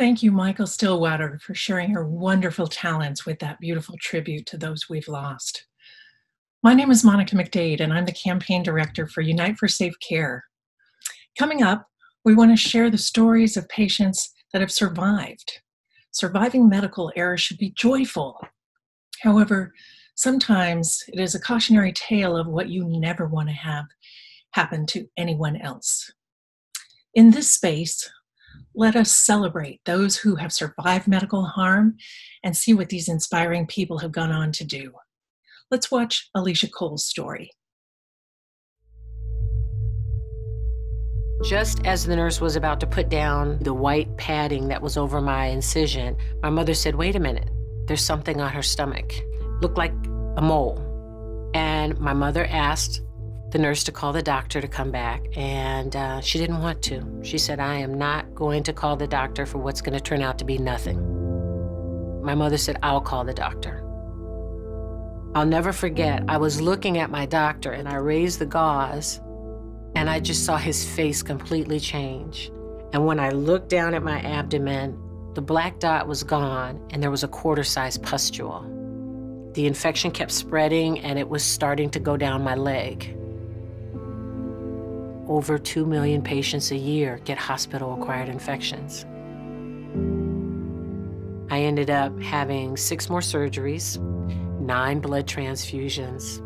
Thank you, Michael Stillwater, for sharing your wonderful talents with that beautiful tribute to those we've lost. My name is Monica McDade, and I'm the campaign director for Unite for Safe Care. Coming up, we want to share the stories of patients that have survived. Surviving medical errors should be joyful. However, sometimes it is a cautionary tale of what you never want to have happen to anyone else. In this space, let us celebrate those who have survived medical harm and see what these inspiring people have gone on to do. Let's watch Alicia Cole's story. Just as the nurse was about to put down the white padding that was over my incision, my mother said, Wait a minute, there's something on her stomach. Looked like a mole. And my mother asked the nurse to call the doctor to come back, and uh, she didn't want to. She said, I am not going to call the doctor for what's going to turn out to be nothing. My mother said, I'll call the doctor. I'll never forget, I was looking at my doctor and I raised the gauze and I just saw his face completely change. And when I looked down at my abdomen, the black dot was gone and there was a quarter size pustule. The infection kept spreading and it was starting to go down my leg. Over 2 million patients a year get hospital acquired infections. I ended up having six more surgeries, nine blood transfusions,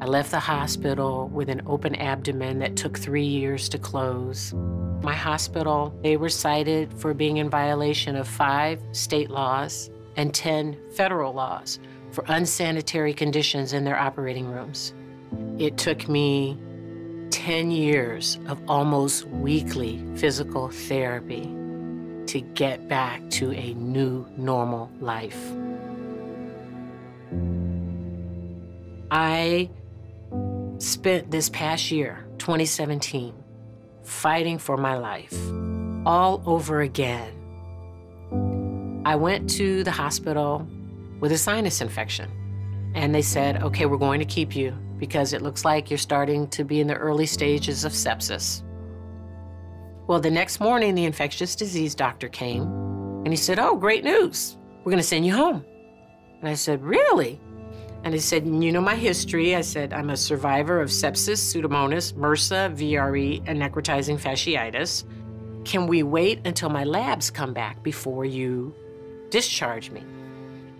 I left the hospital with an open abdomen that took three years to close. My hospital, they were cited for being in violation of five state laws and 10 federal laws for unsanitary conditions in their operating rooms. It took me 10 years of almost weekly physical therapy to get back to a new normal life. I spent this past year, 2017, fighting for my life all over again. I went to the hospital with a sinus infection, and they said, okay, we're going to keep you because it looks like you're starting to be in the early stages of sepsis. Well, the next morning, the infectious disease doctor came and he said, Oh, great news. We're going to send you home. And I said, Really? And he said, You know my history. I said, I'm a survivor of sepsis, pseudomonas, MRSA, VRE, and necrotizing fasciitis. Can we wait until my labs come back before you discharge me?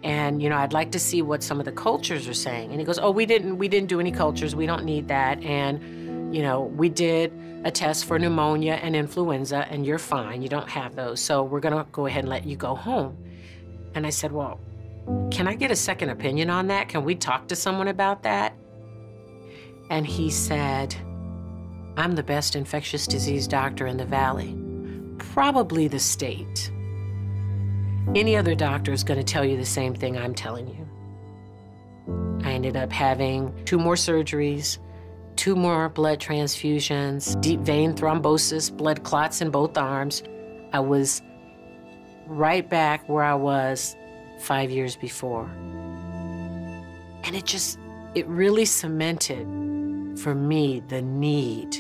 And you know, I'd like to see what some of the cultures are saying. And he goes, "Oh, we didn't we didn't do any cultures. We don't need that." And you know, we did a test for pneumonia and influenza and you're fine. You don't have those. So we're going to go ahead and let you go home. And I said, "Well, can I get a second opinion on that? Can we talk to someone about that? And he said, I'm the best infectious disease doctor in the valley, probably the state. Any other doctor is going to tell you the same thing I'm telling you. I ended up having two more surgeries, two more blood transfusions, deep vein thrombosis, blood clots in both arms. I was right back where I was five years before. And it just, it really cemented for me the need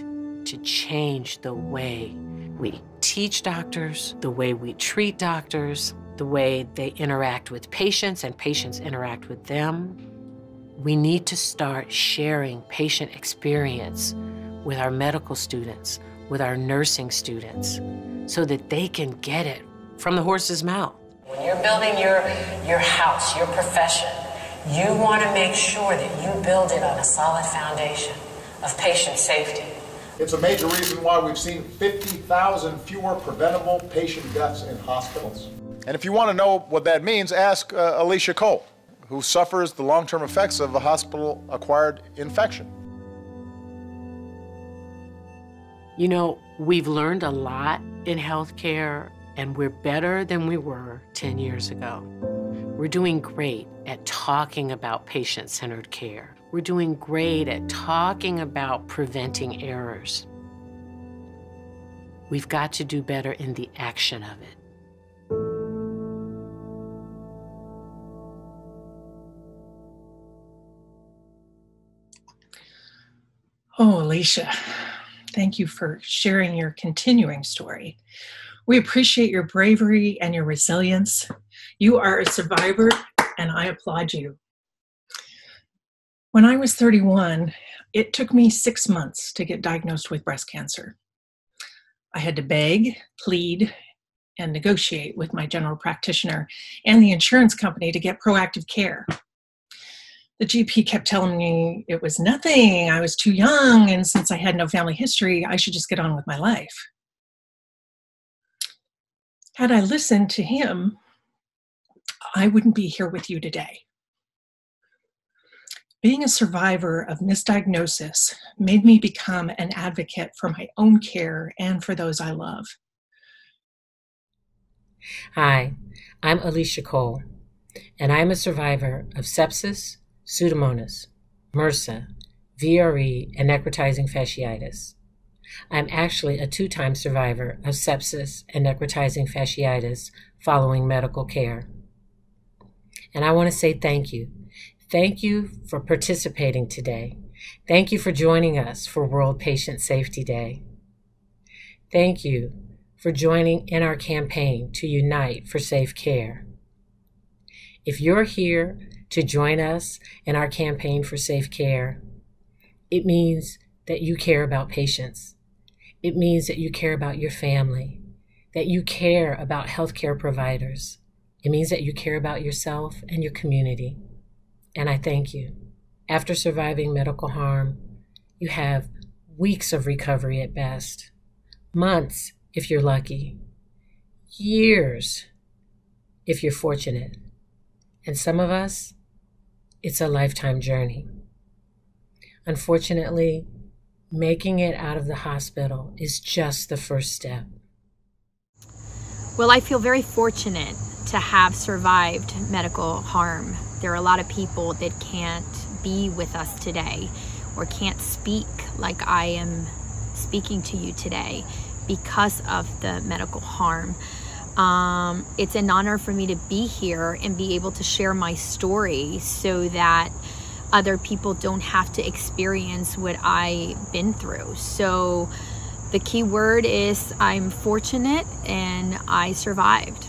to change the way we teach doctors, the way we treat doctors, the way they interact with patients and patients interact with them. We need to start sharing patient experience with our medical students, with our nursing students, so that they can get it from the horse's mouth. When you're building your, your house, your profession, you want to make sure that you build it on a solid foundation of patient safety. It's a major reason why we've seen 50,000 fewer preventable patient deaths in hospitals. And if you want to know what that means, ask uh, Alicia Cole, who suffers the long-term effects of a hospital-acquired infection. You know, we've learned a lot in healthcare and we're better than we were 10 years ago. We're doing great at talking about patient centered care. We're doing great at talking about preventing errors. We've got to do better in the action of it. Oh, Alicia, thank you for sharing your continuing story. We appreciate your bravery and your resilience. You are a survivor, and I applaud you. When I was 31, it took me six months to get diagnosed with breast cancer. I had to beg, plead, and negotiate with my general practitioner and the insurance company to get proactive care. The GP kept telling me it was nothing, I was too young, and since I had no family history, I should just get on with my life. Had I listened to him, I wouldn't be here with you today. Being a survivor of misdiagnosis made me become an advocate for my own care and for those I love. Hi, I'm Alicia Cole, and I'm a survivor of sepsis, Pseudomonas, MRSA, VRE, and necrotizing fasciitis. I'm actually a two time survivor of sepsis and necrotizing fasciitis following medical care. And I want to say thank you. Thank you for participating today. Thank you for joining us for World Patient Safety Day. Thank you for joining in our campaign to unite for safe care. If you're here to join us in our campaign for safe care, it means that you care about patients. It means that you care about your family, that you care about healthcare providers. It means that you care about yourself and your community. And I thank you. After surviving medical harm, you have weeks of recovery at best, months if you're lucky, years if you're fortunate. And some of us, it's a lifetime journey. Unfortunately, making it out of the hospital is just the first step. Well, I feel very fortunate to have survived medical harm. There are a lot of people that can't be with us today or can't speak like I am speaking to you today because of the medical harm. Um, it's an honor for me to be here and be able to share my story so that other people don't have to experience what I've been through. So the key word is I'm fortunate and I survived.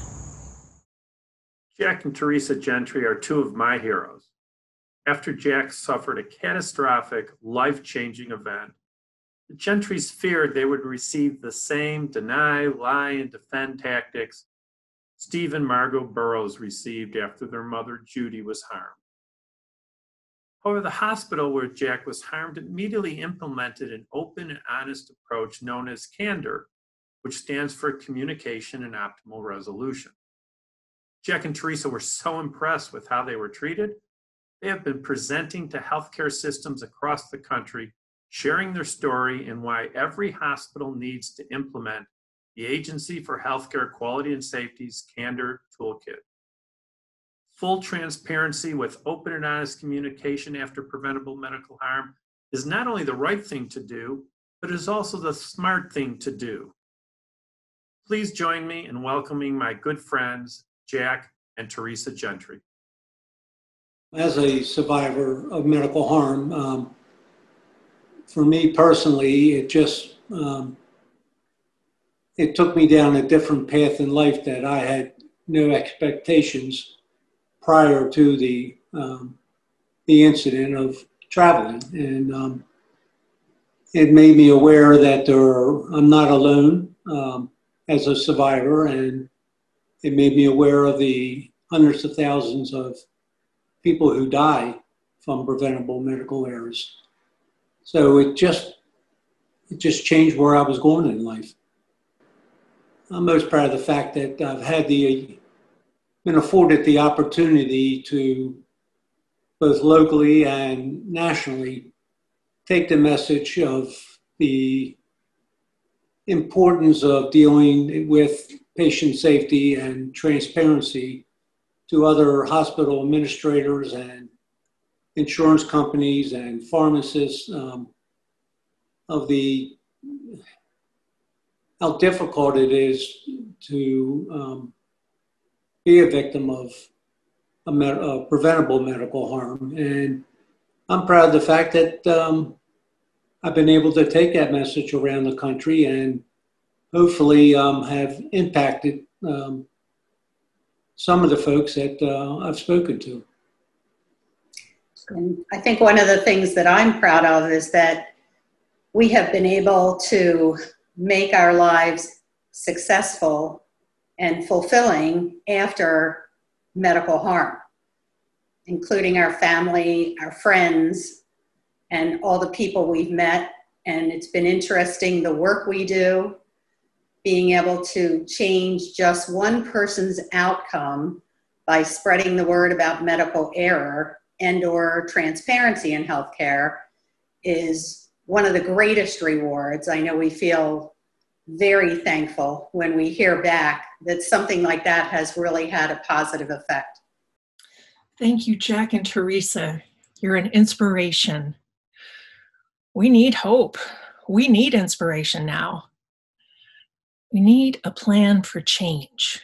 Jack and Teresa Gentry are two of my heroes. After Jack suffered a catastrophic, life changing event, the Gentrys feared they would receive the same deny, lie, and defend tactics Steve and Margot Burrows received after their mother Judy was harmed. However, the hospital where Jack was harmed immediately implemented an open and honest approach known as CANDOR, which stands for Communication and Optimal Resolution. Jack and Teresa were so impressed with how they were treated, they have been presenting to healthcare systems across the country sharing their story and why every hospital needs to implement the Agency for Healthcare Quality and Safety's Candor Toolkit. Full transparency with open and honest communication after preventable medical harm is not only the right thing to do, but is also the smart thing to do. Please join me in welcoming my good friends, Jack and Teresa Gentry. As a survivor of medical harm, um, for me personally, it just um, it took me down a different path in life that I had no expectations prior to the um, the incident of traveling, and um, it made me aware that there are, I'm not alone um, as a survivor, and it made me aware of the hundreds of thousands of people who die from preventable medical errors. So it just it just changed where I was going in life. I'm most proud of the fact that I've had the been afforded the opportunity to both locally and nationally take the message of the importance of dealing with patient safety and transparency to other hospital administrators and insurance companies and pharmacists um, of the how difficult it is to um, be a victim of a, med- preventable medical harm. And I'm proud of the fact that um, I've been able to take that message around the country and hopefully um, have impacted um, some of the folks that uh, I've spoken to. And I think one of the things that I'm proud of is that we have been able to make our lives successful and fulfilling after medical harm, including our family, our friends, and all the people we've met. And it's been interesting the work we do, being able to change just one person's outcome by spreading the word about medical error and or transparency in healthcare is one of the greatest rewards. I know we feel very thankful when we hear back that something like that has really had a positive effect. Thank you, Jack and Teresa. You're an inspiration. We need hope. We need inspiration now. We need a plan for change.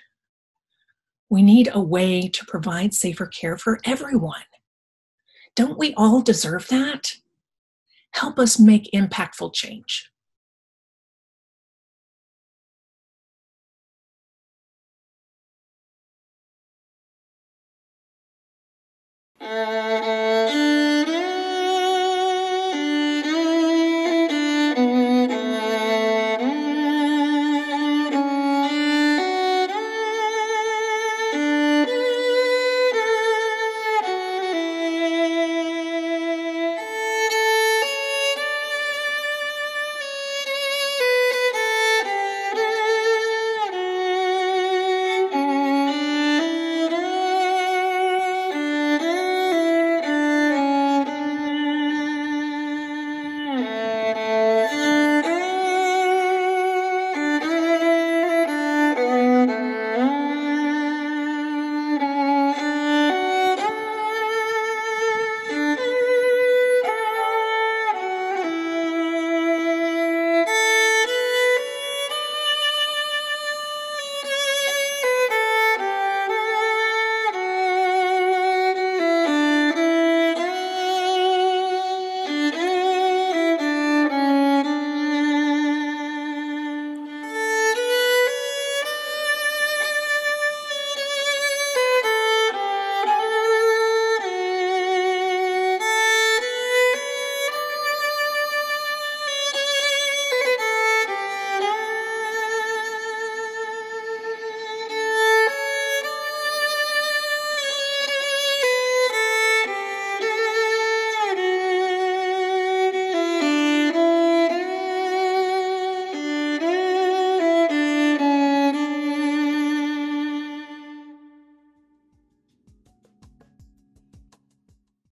We need a way to provide safer care for everyone. Don't we all deserve that? Help us make impactful change. Uh...